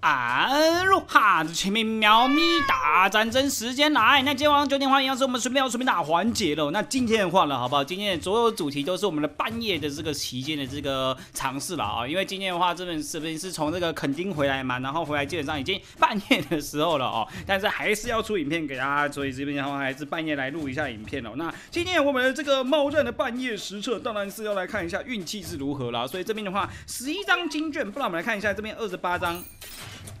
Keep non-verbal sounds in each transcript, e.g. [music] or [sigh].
啊喽哈！前面喵咪大战争时间来，那今天晚上九点话一样是我们随便聊随便打环节喽。那今天的话了，好不好？今天的所有主题都是我们的半夜的这个期间的这个尝试了啊。因为今天的话，这边这边是从这个垦丁回来嘛，然后回来基本上已经半夜的时候了哦，但是还是要出影片给大家，所以这边的话还是半夜来录一下影片哦。那今天我们的这个猫战的半夜实测，当然是要来看一下运气是如何了。所以这边的话，十一张金券，不然我们来看一下这边二十八张。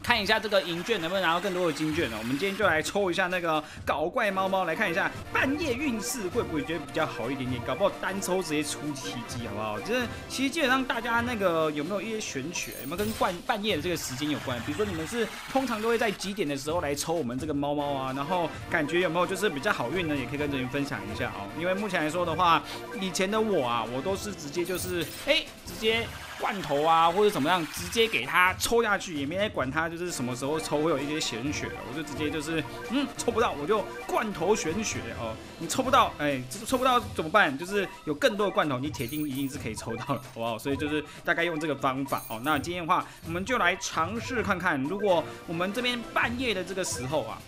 看一下这个银券能不能拿到更多的金券呢？我们今天就来抽一下那个搞怪猫猫，来看一下半夜运势会不会觉得比较好一点点？搞不好单抽直接出奇迹，好不好？就是其实基本上大家那个有没有一些玄学，有没有跟半半夜的这个时间有关？比如说你们是通常都会在几点的时候来抽我们这个猫猫啊？然后感觉有没有就是比较好运呢？也可以跟人分享一下哦。因为目前来说的话，以前的我啊，我都是直接就是哎直接。罐头啊，或者怎么样，直接给他抽下去，也没来管他，就是什么时候抽会有一些玄学，我就直接就是，嗯，抽不到我就罐头玄学哦，你抽不到，哎，抽不到怎么办？就是有更多的罐头，你铁定一定是可以抽到的，好不好？所以就是大概用这个方法哦。那今天的话，我们就来尝试看看，如果我们这边半夜的这个时候啊。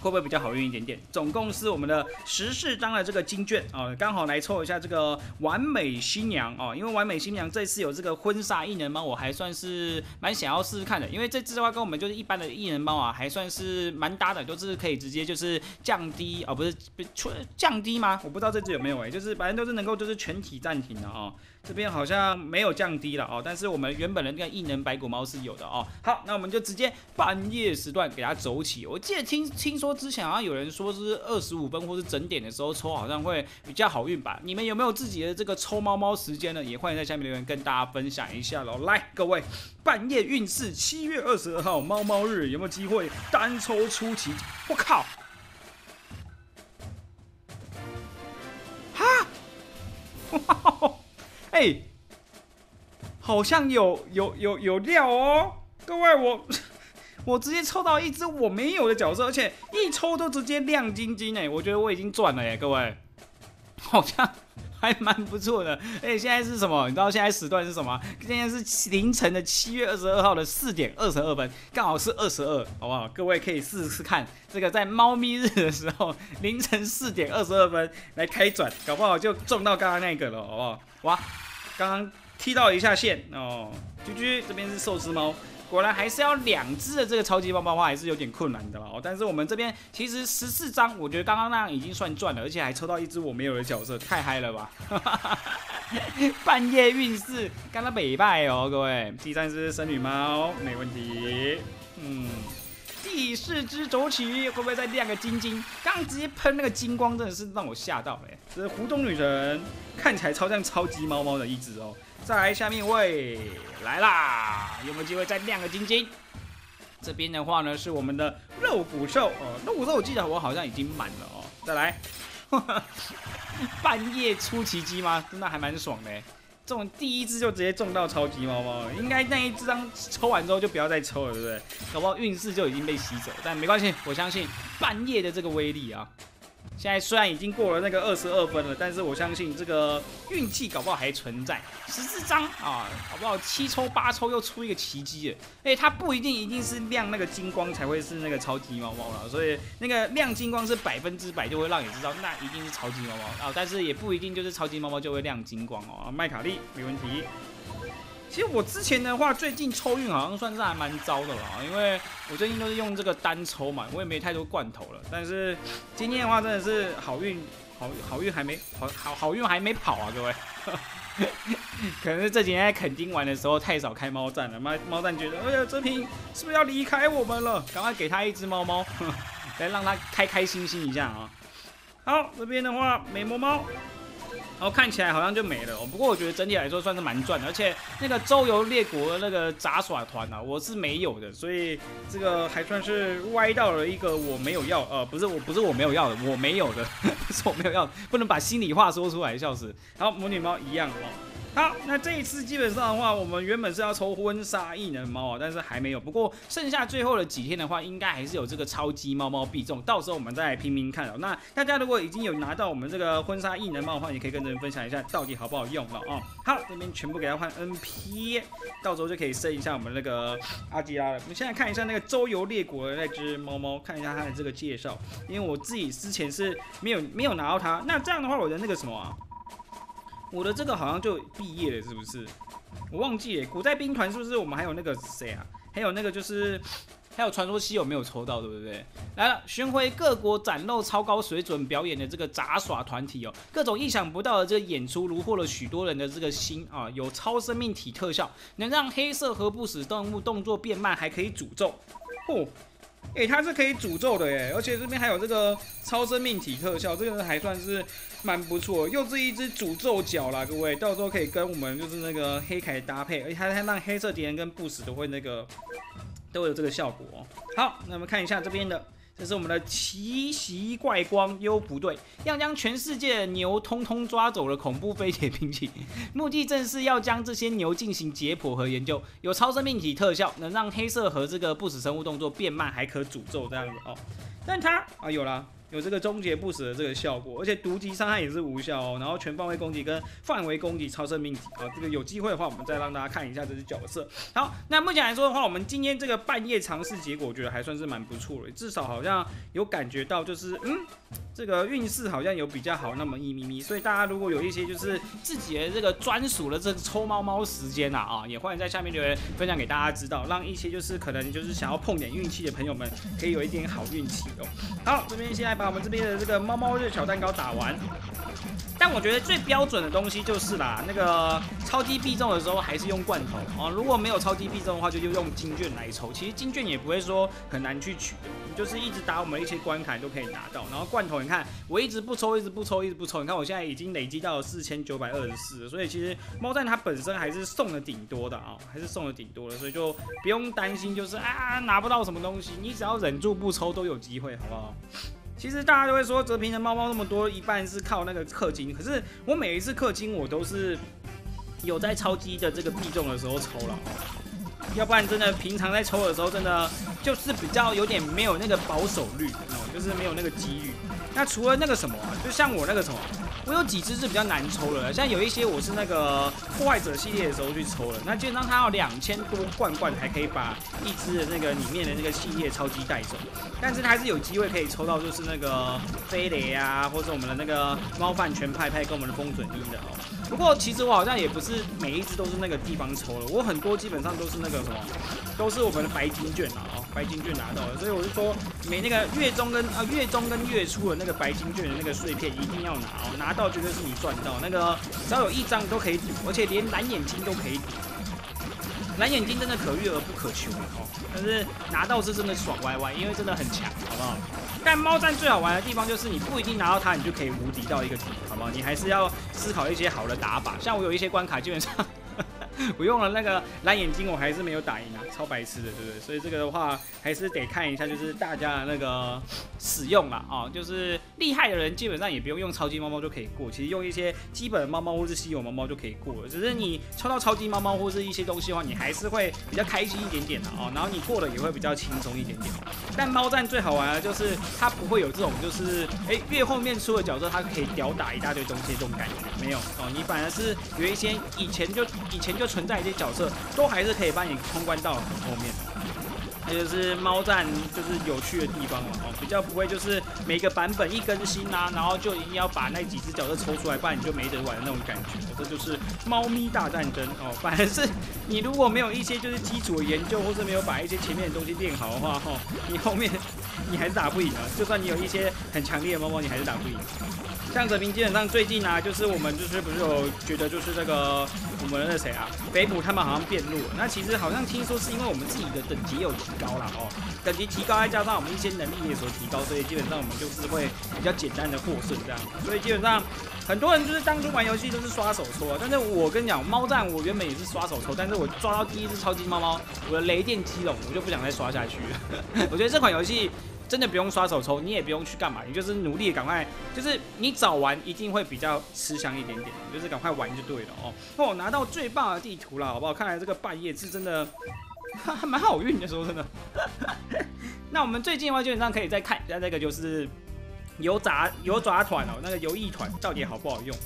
会不会比较好运一点点？总共是我们的十四张的这个金券啊，刚好来凑一下这个完美新娘哦。因为完美新娘这次有这个婚纱艺人猫，我还算是蛮想要试试看的。因为这只的话跟我们就是一般的艺人猫啊，还算是蛮搭的，都是可以直接就是降低哦，不是不降低吗？我不知道这只有没有哎，就是反正都是能够就是全体暂停的哦。这边好像没有降低了哦，但是我们原本的那个异能白骨猫是有的哦。好，那我们就直接半夜时段给它走起。我记得听听说之前好像有人说是二十五分或是整点的时候抽，好像会比较好运吧？你们有没有自己的这个抽猫猫时间呢？也欢迎在下面留言跟大家分享一下喽。来，各位，半夜运势七月二十二号猫猫日有没有机会单抽出奇？我靠！哈！哎，好像有有有有料哦，各位，我 [laughs] 我直接抽到一只我没有的角色，而且一抽都直接亮晶晶哎，我觉得我已经赚了耶，各位，好像。还蛮不错的，而且现在是什么？你知道现在时段是什么？现在是凌晨的七月二十二号的四点二十二分，刚好是二十二，好不好？各位可以试试看，这个在猫咪日的时候凌晨四点二十二分来开转，搞不好就中到刚刚那个了，好不好？哇，刚刚踢到一下线哦，居居这边是寿司猫。果然还是要两只的这个超级猫猫花还是有点困难的哦。但是我们这边其实十四张，我觉得刚刚那样已经算赚了，而且还抽到一只我没有的角色，太嗨了吧！[laughs] 半夜运势，干了北拜哦，各位。第三只神女猫，没问题。嗯，第四只走起，会不会再亮个晶晶？刚直接喷那个金光，真的是让我吓到哎！这湖中女神，看起来超像超级猫猫的一只哦。再来下面位来啦，有没有机会再亮个晶晶？这边的话呢是我们的肉骨兽哦，肉骨兽我记得我好像已经满了哦。再来，[laughs] 半夜出奇迹吗？真的还蛮爽的，种第一只就直接中到超级猫猫了，应该那一张抽完之后就不要再抽了，对不对？搞不好运势就已经被吸走，但没关系，我相信半夜的这个威力啊。现在虽然已经过了那个二十二分了，但是我相信这个运气搞不好还存在。十四张啊，搞不好？七抽八抽又出一个奇迹了。哎，它不一定一定是亮那个金光才会是那个超级猫猫了，所以那个亮金光是百分之百就会让你知道那一定是超级猫猫啊。但是也不一定就是超级猫猫就会亮金光哦。麦卡利没问题。其实我之前的话，最近抽运好像算是还蛮糟的了，因为我最近都是用这个单抽嘛，我也没太多罐头了。但是今天的话，真的是好运，好好运还没好好好运还没跑啊，各位。可能是这几天在垦丁玩的时候太少开猫站了，猫猫站觉得，哎呀，这瓶是不是要离开我们了？赶快给他一只猫猫，[laughs] 来让他开开心心一下啊。好，这边的话美魔猫。然后看起来好像就没了哦，不过我觉得整体来说算是蛮赚的，而且那个周游列国的那个杂耍团啊，我是没有的，所以这个还算是歪到了一个我没有要，呃，不是我不是我没有要的，我没有的，[laughs] 不是我没有要，不能把心里话说出来，笑死。然后母女猫一样哦，好，那这一次基本上的话，我们原本是要抽婚纱异能猫啊，但是还没有。不过剩下最后的几天的话，应该还是有这个超级猫猫必中，到时候我们再来拼拼看哦。那大家如果已经有拿到我们这个婚纱异能猫的话，也可以跟人分享一下到底好不好用了哦。好，这边全部给它换 NP，到时候就可以升一下我们那个阿基拉了。我们现在看一下那个周游列国的那只猫猫，看一下它的这个介绍，因为我自己之前是没有没有拿到它。那这样的话，我的那个什么啊？我的这个好像就毕业了，是不是？我忘记了，古代兵团是不是我们还有那个谁啊？还有那个就是还有传说稀有没有抽到，对不对？来了，巡回各国展露超高水准表演的这个杂耍团体哦，各种意想不到的这个演出，虏获了许多人的这个心啊！有超生命体特效，能让黑色和不死动物动作变慢，还可以诅咒。嚯！哎，它是可以诅咒的哎，而且这边还有这个超生命体特效，这个还算是蛮不错。又是一只诅咒脚啦，各位，到时候可以跟我们就是那个黑凯搭配，而且它还让黑色敌人跟不死都会那个都有这个效果。好，那我们看一下这边的。这是我们的奇袭怪光又不对，要将全世界的牛通通抓走了恐怖飞铁兵器，[laughs] 目的正是要将这些牛进行解剖和研究。有超生命体特效，能让黑色和这个不死生物动作变慢，还可诅咒这样子哦。但它啊有了。有这个终结不死的这个效果，而且毒击伤害也是无效哦。然后全方位攻击跟范围攻击超生命体啊，这个有机会的话，我们再让大家看一下这只角色。好，那目前来说的话，我们今天这个半夜尝试结果，我觉得还算是蛮不错的，至少好像有感觉到就是嗯。这个运势好像有比较好那么一咪咪，所以大家如果有一些就是自己的这个专属的这个抽猫猫时间呐啊，也欢迎在下面留言分享给大家知道，让一些就是可能就是想要碰点运气的朋友们可以有一点好运气哦。好，这边现在把我们这边的这个猫猫热小蛋糕打完。但我觉得最标准的东西就是啦，那个超级必中的时候还是用罐头哦。如果没有超级必中的话，就就用金券来抽。其实金券也不会说很难去取的，你就是一直打我们一些关卡都可以拿到。然后罐头，你看我一直不抽，一直不抽，一直不抽。你看我现在已经累积到了四千九百二十四，所以其实猫战它本身还是送的顶多的啊，还是送的顶多的，所以就不用担心就是啊拿不到什么东西，你只要忍住不抽都有机会，好不好？其实大家都会说，泽平的猫猫那么多，一半是靠那个氪金。可是我每一次氪金，我都是有在超级的这个必中的时候抽了，要不然真的平常在抽的时候，真的就是比较有点没有那个保守率哦，就是没有那个机遇。那除了那个什么，就像我那个什么。我有几只是比较难抽的，像有一些我是那个破坏者系列的时候去抽了，那基本上它要两千多罐罐才可以把一只的那个里面的那个系列超级带走，但是它还是有机会可以抽到，就是那个飞雷啊，或者我们的那个猫饭全派派跟我们的风准一的哦。不过其实我好像也不是每一只都是那个地方抽了，我很多基本上都是那个什么，都是我们的白金券啊，哦，白金券拿到了，所以我就说每那个月中跟啊月中跟月初的那个白金券的那个碎片一定要拿哦，拿。到绝对是你赚到那个，只要有一张都可以赌，而且连蓝眼睛都可以赌。蓝眼睛真的可遇而不可求哦，但是拿到是真的爽歪歪，因为真的很强，好不好？但猫战最好玩的地方就是你不一定拿到它，你就可以无敌到一个底，好不好？你还是要思考一些好的打法，像我有一些关卡基本上。[laughs] 我用了那个蓝眼睛，我还是没有打赢啊，超白痴的，对不对？所以这个的话，还是得看一下，就是大家的那个使用啦，啊，就是厉害的人基本上也不用用超级猫猫就可以过，其实用一些基本的猫猫或是稀有猫猫就可以过了。只是你抽到超级猫猫或是一些东西的话，你还是会比较开心一点点的哦，然后你过了也会比较轻松一点点。但猫战最好玩的就是它不会有这种，就是哎越后面出的角色，它可以屌打一大堆东西这种感觉，没有哦，你反而是有一些以前就以前就。存在一些角色都还是可以帮你通关到很后面，这就是猫战就是有趣的地方了哦，比较不会就是每个版本一更新啊，然后就一定要把那几只角色抽出来，不然你就没得玩的那种感觉。这就是猫咪大战争哦，反而是你如果没有一些就是基础的研究，或是没有把一些前面的东西练好的话，哈，你后面你还是打不赢的。就算你有一些很强烈的猫猫，你还是打不赢。像泽平基本上最近啊，就是我们就是不是有觉得就是那个我们那谁啊，北普他们好像变弱。那其实好像听说是因为我们自己的等级有提高了哦，等级提高再加上我们一些能力也所提高，所以基本上我们就是会比较简单的获胜这样。所以基本上很多人就是当初玩游戏都是刷手抽啊，但是我跟你讲，猫战我原本也是刷手抽，但是我抓到第一只超级猫猫，我的雷电基隆，我就不想再刷下去了。[laughs] 我觉得这款游戏。真的不用刷手抽，你也不用去干嘛，你就是努力赶快，就是你早玩一定会比较吃香一点点，就是赶快玩就对了哦。那我拿到最棒的地图了，好不好？看来这个半夜是真的 [laughs] 还蛮好运的，说真的。那我们最近的话，基本上可以再看一下那个就是油炸油炸团哦，那个油艺团到底好不好用？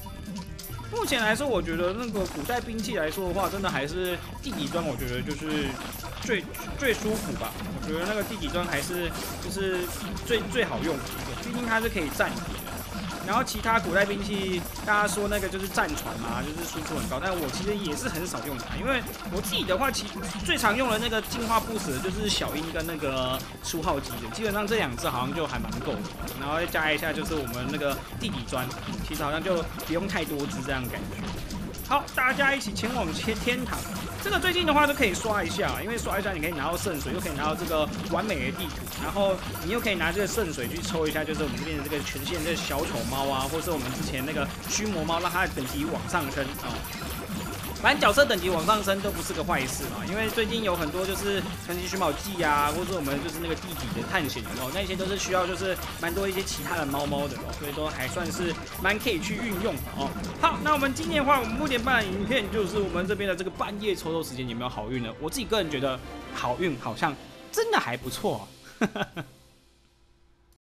目前来说，我觉得那个古代兵器来说的话，真的还是地底砖，我觉得就是最最舒服吧。我觉得那个地底砖还是就是最最好用的，毕竟它是可以站的。然后其他古代兵器，大家说那个就是战船嘛，就是输出很高，但我其实也是很少用它，因为我自己的话，其最常用的那个进化不死的就是小鹰跟那个初号机的，基本上这两只好像就还蛮够的。然后再加一下就是我们那个地底砖，其实好像就不用太多只这样感觉。好，大家一起前往天天堂。这个最近的话都可以刷一下，因为刷一下你可以拿到圣水，又可以拿到这个完美的地图，然后你又可以拿这个圣水去抽一下，就是我们这边的这个权限的小丑猫啊，或者是我们之前那个驱魔猫，让它的等级往上升啊。反正角色等级往上升都不是个坏事嘛，因为最近有很多就是传奇寻宝记啊，或者说我们就是那个地底的探险哦，那些都是需要就是蛮多一些其他的猫猫的哦，所以说还算是蛮可以去运用的哦。好，那我们今天的话，我们目前办的影片就是我们这边的这个半夜抽抽时间有没有好运呢？我自己个人觉得好运好像真的还不错。[laughs]